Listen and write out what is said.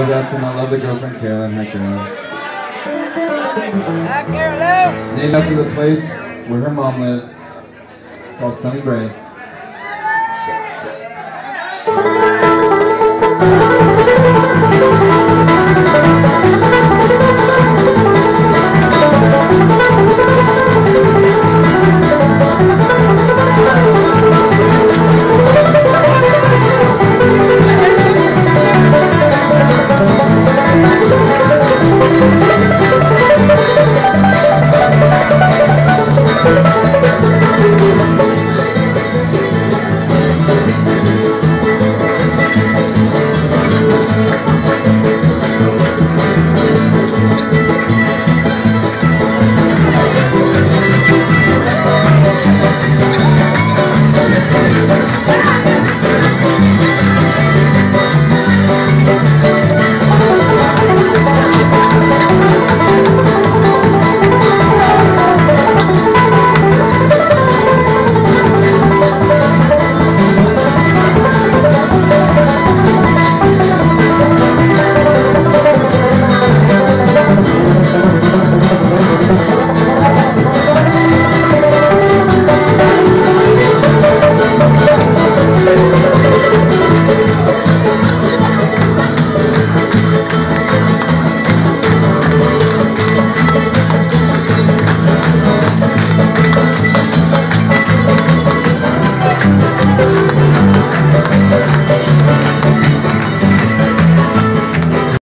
Goes out to my lovely girlfriend Carolyn. Hi Carolyn. Hi, Carolyn. Named after the place where her mom lives. It's called Sunny Brae.